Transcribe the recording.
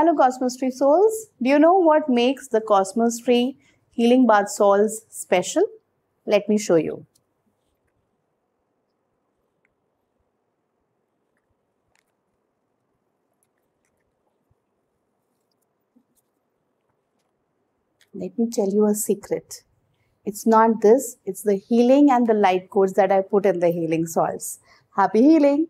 Hello Cosmos Tree souls. Do you know what makes the Cosmos Tree healing bath salts special? Let me show you. Let me tell you a secret. It's not this, it's the healing and the light codes that I put in the healing salts. Happy healing!